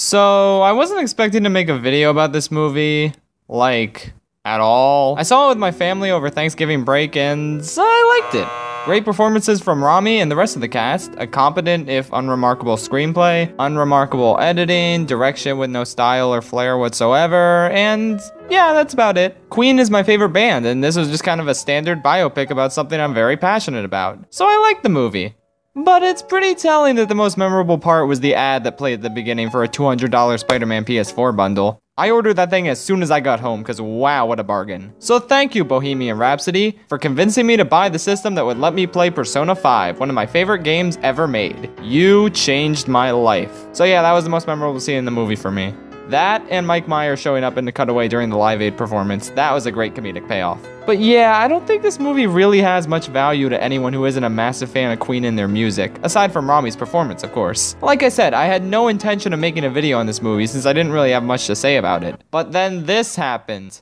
So, I wasn't expecting to make a video about this movie, like, at all. I saw it with my family over Thanksgiving break and I liked it. Great performances from Rami and the rest of the cast, a competent if unremarkable screenplay, unremarkable editing, direction with no style or flair whatsoever, and yeah, that's about it. Queen is my favorite band, and this was just kind of a standard biopic about something I'm very passionate about. So I liked the movie. But it's pretty telling that the most memorable part was the ad that played at the beginning for a $200 Spider-Man PS4 bundle. I ordered that thing as soon as I got home because wow, what a bargain. So thank you, Bohemian Rhapsody, for convincing me to buy the system that would let me play Persona 5, one of my favorite games ever made. You changed my life. So yeah, that was the most memorable scene in the movie for me. That and Mike Myers showing up in the cutaway during the Live Aid performance, that was a great comedic payoff. But yeah, I don't think this movie really has much value to anyone who isn't a massive fan of Queen and their music, aside from Rami's performance, of course. Like I said, I had no intention of making a video on this movie since I didn't really have much to say about it. But then this happened.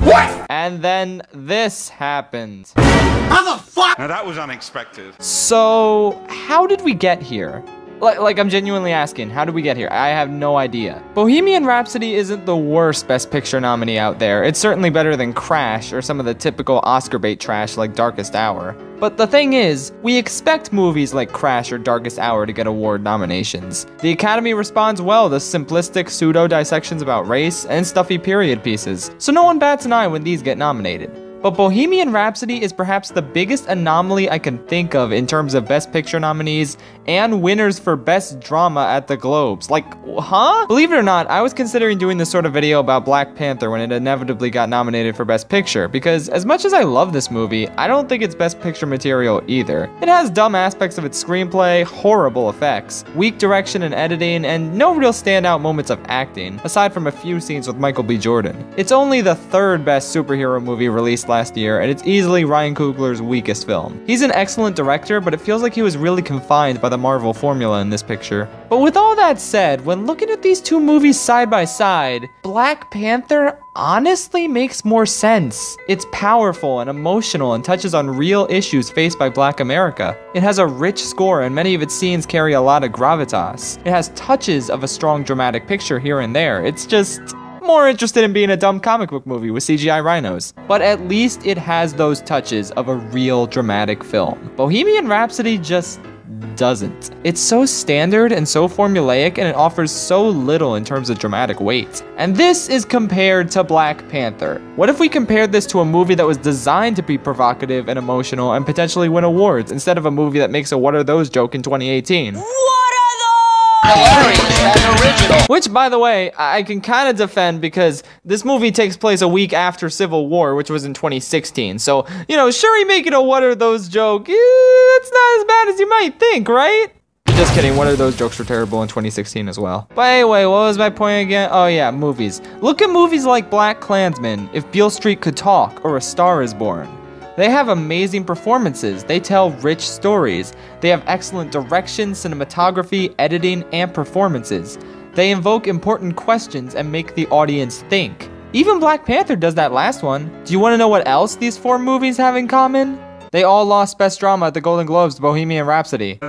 What? And then this happened. How the fuck? Now that was unexpected. So, how did we get here? Like, like, I'm genuinely asking, how did we get here? I have no idea. Bohemian Rhapsody isn't the worst Best Picture nominee out there. It's certainly better than Crash or some of the typical Oscar bait trash like Darkest Hour. But the thing is, we expect movies like Crash or Darkest Hour to get award nominations. The Academy responds well to simplistic pseudo dissections about race and stuffy period pieces, so no one bats an eye when these get nominated. But Bohemian Rhapsody is perhaps the biggest anomaly I can think of in terms of Best Picture nominees and winners for Best Drama at the Globes. Like, huh? Believe it or not, I was considering doing this sort of video about Black Panther when it inevitably got nominated for Best Picture, because as much as I love this movie, I don't think it's Best Picture material either. It has dumb aspects of its screenplay, horrible effects, weak direction and editing, and no real standout moments of acting, aside from a few scenes with Michael B. Jordan. It's only the third best superhero movie released last year, and it's easily Ryan Coogler's weakest film. He's an excellent director, but it feels like he was really confined by the Marvel formula in this picture. But with all that said, when looking at these two movies side by side, Black Panther honestly makes more sense. It's powerful and emotional and touches on real issues faced by black America. It has a rich score and many of its scenes carry a lot of gravitas. It has touches of a strong dramatic picture here and there. It's just more interested in being a dumb comic book movie with CGI rhinos. But at least it has those touches of a real dramatic film. Bohemian Rhapsody just doesn't. It's so standard and so formulaic and it offers so little in terms of dramatic weight. And this is compared to Black Panther. What if we compared this to a movie that was designed to be provocative and emotional and potentially win awards instead of a movie that makes a what are those joke in 2018? Which, by the way, I can kind of defend because this movie takes place a week after Civil War, which was in 2016. So, you know, sure, he making a what are those joke. Eh, it's not as bad as you might think, right? Just kidding, what are those jokes were terrible in 2016 as well. But anyway, what was my point again? Oh yeah, movies. Look at movies like BlacKkKlansman, If Beale Street Could Talk, or A Star Is Born. They have amazing performances, they tell rich stories, they have excellent direction, cinematography, editing, and performances. They invoke important questions and make the audience think. Even Black Panther does that last one. Do you want to know what else these four movies have in common? They all lost Best Drama at the Golden Globes to Bohemian Rhapsody.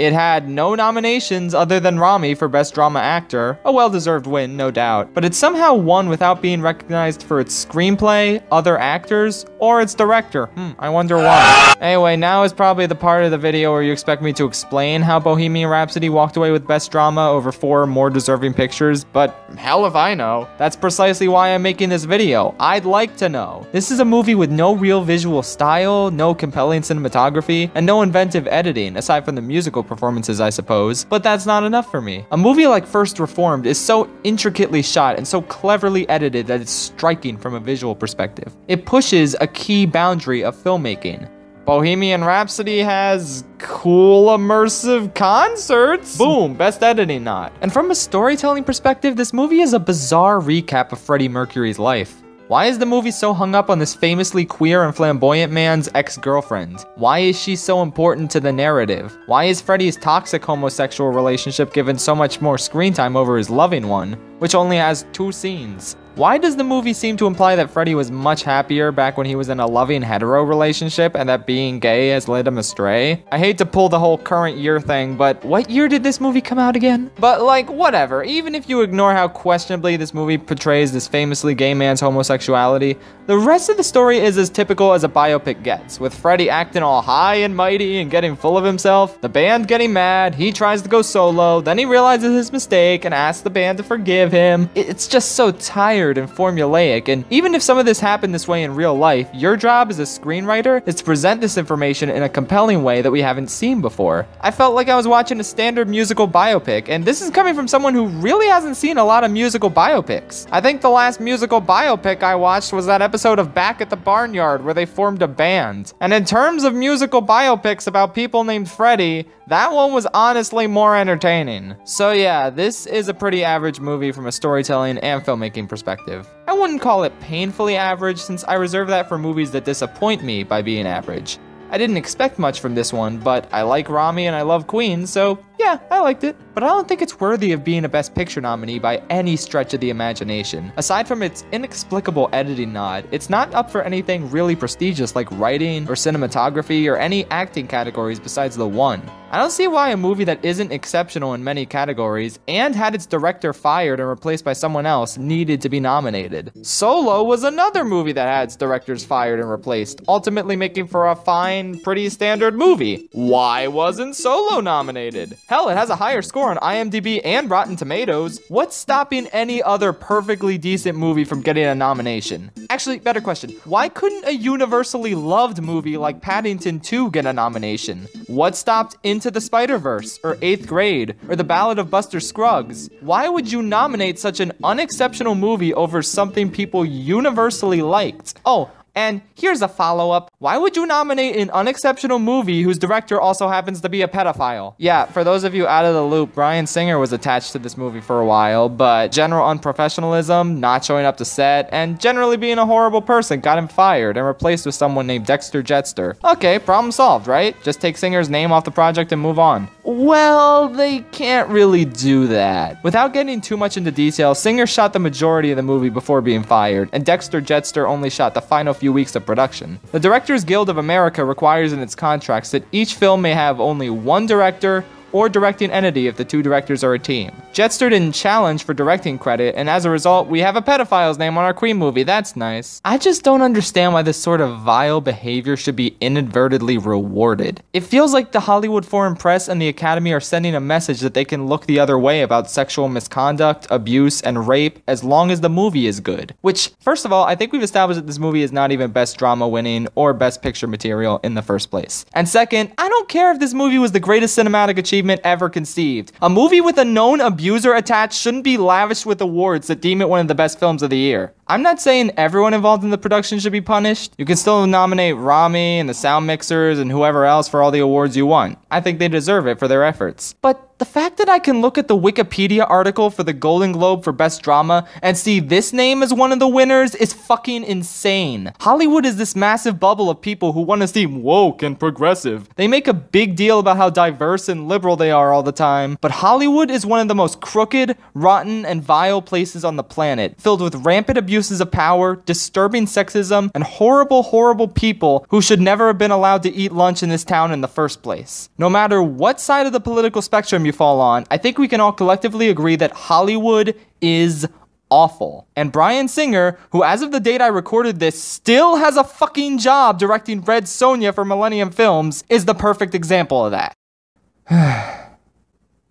It had no nominations other than Rami for Best Drama Actor, a well-deserved win, no doubt, but it somehow won without being recognized for its screenplay, other actors, or its director. Hmm, I wonder why. Anyway, now is probably the part of the video where you expect me to explain how Bohemian Rhapsody walked away with Best Drama over four more deserving pictures, but hell if I know. That's precisely why I'm making this video. I'd like to know. This is a movie with no real visual style, no compelling cinematography, and no inventive editing, aside from the musical performances, I suppose, but that's not enough for me. A movie like First Reformed is so intricately shot and so cleverly edited that it's striking from a visual perspective. It pushes a key boundary of filmmaking. Bohemian Rhapsody has cool immersive concerts. Boom, best editing nod. And from a storytelling perspective, this movie is a bizarre recap of Freddie Mercury's life. Why is the movie so hung up on this famously queer and flamboyant man's ex-girlfriend? Why is she so important to the narrative? Why is Freddie's toxic homosexual relationship given so much more screen time over his loving one, which only has two scenes? Why does the movie seem to imply that Freddie was much happier back when he was in a loving hetero relationship and that being gay has led him astray? I hate to pull the whole current year thing, but what year did this movie come out again? But like, whatever, even if you ignore how questionably this movie portrays this famously gay man's homosexuality, the rest of the story is as typical as a biopic gets, with Freddie acting all high and mighty and getting full of himself, the band getting mad, he tries to go solo, then he realizes his mistake and asks the band to forgive him. It's just so tired and formulaic, and even if some of this happened this way in real life, your job as a screenwriter is to present this information in a compelling way that we haven't seen before. I felt like I was watching a standard musical biopic, and this is coming from someone who really hasn't seen a lot of musical biopics. I think the last musical biopic I watched was that episode of Back at the Barnyard where they formed a band. And in terms of musical biopics about people named Freddy, that one was honestly more entertaining. So yeah, this is a pretty average movie from a storytelling and filmmaking perspective. I wouldn't call it painfully average since I reserve that for movies that disappoint me by being average. I didn't expect much from this one, but I like Rami and I love Queen, so yeah, I liked it. But I don't think it's worthy of being a Best Picture nominee by any stretch of the imagination. Aside from its inexplicable editing nod, it's not up for anything really prestigious like writing or cinematography or any acting categories besides the one. I don't see why a movie that isn't exceptional in many categories and had its director fired and replaced by someone else needed to be nominated. Solo was another movie that had its directors fired and replaced, ultimately making for a fine, pretty standard movie. Why wasn't Solo nominated? Hell, it has a higher score on IMDb and Rotten Tomatoes. What's stopping any other perfectly decent movie from getting a nomination? Actually, better question. Why couldn't a universally loved movie like Paddington 2 get a nomination? What stopped Into the Spider-Verse, or 8th Grade, or The Ballad of Buster Scruggs? Why would you nominate such an unexceptional movie over something people universally liked? Oh, and here's a follow up. Why would you nominate an unexceptional movie whose director also happens to be a pedophile? Yeah, for those of you out of the loop, Bryan Singer was attached to this movie for a while, but general unprofessionalism, not showing up to set, and generally being a horrible person got him fired and replaced with someone named Dexter Jettster. Okay, problem solved, right? Just take Singer's name off the project and move on. Well, they can't really do that. Without getting too much into detail, Singer shot the majority of the movie before being fired, and Dexter Jettster only shot the final few weeks of production. The Directors Guild of America requires in its contracts that each film may have only one director, or directing entity if the two directors are a team. Jettster didn't challenge for directing credit, and as a result, we have a pedophile's name on our Queen movie. That's nice. I just don't understand why this sort of vile behavior should be inadvertently rewarded. It feels like the Hollywood Foreign Press and the Academy are sending a message that they can look the other way about sexual misconduct, abuse, and rape as long as the movie is good. Which, first of all, I think we've established that this movie is not even Best Drama winning or Best Picture material in the first place. And second, I don't care if this movie was the greatest cinematic achievement ever conceived. A movie with a known abuser attached shouldn't be lavished with awards that deem it one of the best films of the year. I'm not saying everyone involved in the production should be punished. You can still nominate Rami and the sound mixers and whoever else for all the awards you want. I think they deserve it for their efforts. But the fact that I can look at the Wikipedia article for the Golden Globe for Best Drama and see this name as one of the winners is fucking insane. Hollywood is this massive bubble of people who want to seem woke and progressive. They make a big deal about how diverse and liberal they are all the time, but Hollywood is one of the most crooked, rotten, and vile places on the planet, filled with rampant abuses of power, disturbing sexism, and horrible, horrible people who should never have been allowed to eat lunch in this town in the first place. No matter what side of the political spectrum you fall on, I think we can all collectively agree that Hollywood is awful. And Bryan Singer, who as of the date I recorded this still has a fucking job directing Red Sonja for Millennium Films, is the perfect example of that.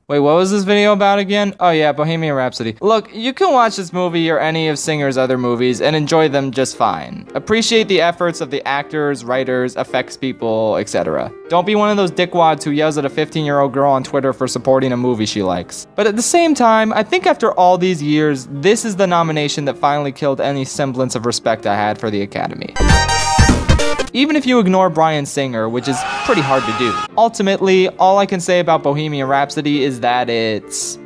Wait, what was this video about again? Oh yeah, Bohemian Rhapsody. Look, you can watch this movie or any of Singer's other movies and enjoy them just fine. Appreciate the efforts of the actors, writers, effects people, etc. Don't be one of those dickwads who yells at a 15 year old girl on Twitter for supporting a movie she likes. But at the same time, I think after all these years, this is the nomination that finally killed any semblance of respect I had for the Academy even if you ignore Bryan Singer, which is pretty hard to do. Ultimately, all I can say about Bohemian Rhapsody is that it's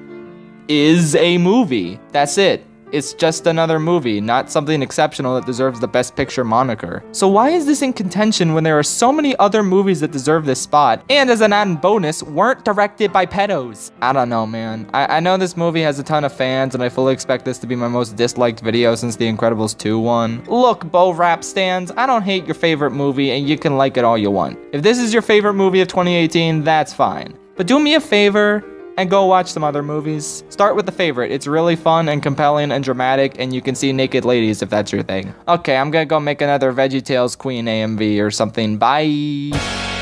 is a movie. That's it. It's just another movie, not something exceptional that deserves the Best Picture moniker. So why is this in contention when there are so many other movies that deserve this spot, and as an added bonus, weren't directed by pedos? I don't know, man. I, I know this movie has a ton of fans, and I fully expect this to be my most disliked video since The Incredibles 2 one. Look, Bo Rap stands, I don't hate your favorite movie, and you can like it all you want. If this is your favorite movie of 2018, that's fine. But do me a favor, and go watch some other movies. Start with the favorite. It's really fun and compelling and dramatic, and you can see naked ladies if that's your thing. Okay, I'm gonna go make another VeggieTales Queen AMV or something. Bye.